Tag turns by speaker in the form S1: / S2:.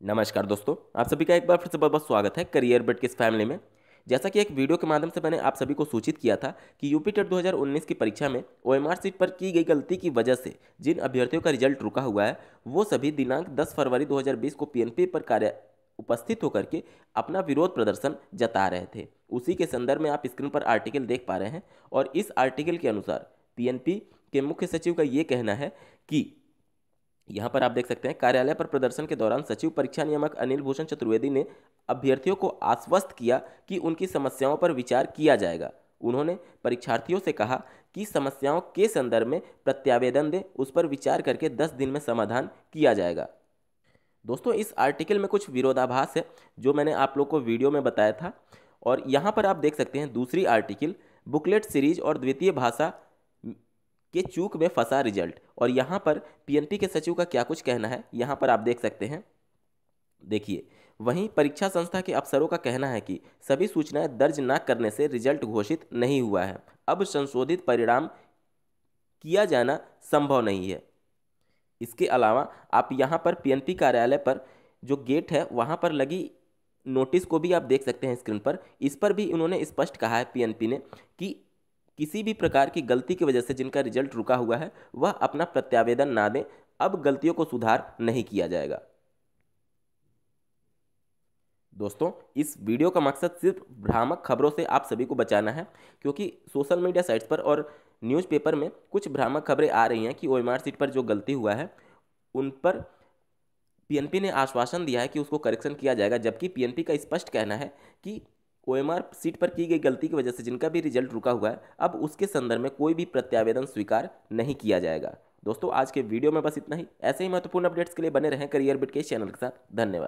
S1: नमस्कार दोस्तों, आप सभी का एक बार फिर से बहुत बहुत स्वागत है करियर बिट के इस फैमिली में। जैसा कि एक वीडियो के माध्यम से मैंने आप सभी को सूचित किया था कि यूपी टेट 2019 की परीक्षा में ओएमआर सीट पर की गई गलती की वजह से जिन अभ्यर्थियों का रिज़ल्ट रुका हुआ है, वो सभी दिनांक 10 फरवरी 2020 को पीएनपी पर कार्य उपस्थित होकर के अपना विरोध प्रदर्शन जता रहे थे। उसी के संदर्भ में आप स्क्रीन पर आर्टिकल देख पा रहे हैं और इस आर्टिकल के अनुसार पीएनपी के मुख्य सचिव का ये कहना है कि यहाँ पर आप देख सकते हैं, कार्यालय पर प्रदर्शन के दौरान सचिव, परीक्षा नियामक अनिल भूषण चतुर्वेदी ने अभ्यर्थियों को आश्वस्त किया कि उनकी समस्याओं पर विचार किया जाएगा। उन्होंने परीक्षार्थियों से कहा कि समस्याओं के संदर्भ में प्रत्यावेदन दें, उस पर विचार करके 10 दिन में समाधान किया जाएगा। दोस्तों, इस आर्टिकल में कुछ विरोधाभास है, जो मैंने आप लोग को वीडियो में बताया था। और यहाँ पर आप देख सकते हैं, दूसरी आर्टिकल, बुकलेट सीरीज़ और द्वितीय भाषा के चूक में फंसा रिज़ल्ट। और यहाँ पर पीएनपी के सचिव का क्या कुछ कहना है, यहाँ पर आप देख सकते हैं। देखिए, वहीं परीक्षा संस्था के अफसरों का कहना है कि सभी सूचनाएँ दर्ज न करने से रिज़ल्ट घोषित नहीं हुआ है। अब संशोधित परिणाम किया जाना संभव नहीं है। इसके अलावा आप यहाँ पर पीएनपी कार्यालय पर जो गेट है, वहाँ पर लगी नोटिस को भी आप देख सकते हैं स्क्रीन पर। इस पर भी उन्होंने स्पष्ट कहा है पीएनपी ने कि किसी भी प्रकार की गलती की वजह से जिनका रिज़ल्ट रुका हुआ है, वह अपना प्रत्यावेदन ना दें। अब गलतियों को सुधार नहीं किया जाएगा। दोस्तों, इस वीडियो का मकसद सिर्फ़ भ्रामक खबरों से आप सभी को बचाना है, क्योंकि सोशल मीडिया साइट्स पर और न्यूज़पेपर में कुछ भ्रामक खबरें आ रही हैं कि ओ सीट पर जो गलती हुआ है, उन पर पीएनपी ने आश्वासन दिया है कि उसको करेक्शन किया जाएगा, जबकि पीएनपी का स्पष्ट कहना है कि ओएमआर सीट पर की गई गलती की वजह से जिनका भी रिज़ल्ट रुका हुआ है, अब उसके संदर्भ में कोई भी प्रत्यावेदन स्वीकार नहीं किया जाएगा। दोस्तों, आज के वीडियो में बस इतना ही। ऐसे ही महत्वपूर्ण अपडेट्स के लिए बने रहें करियर बिट के चैनल के साथ। धन्यवाद।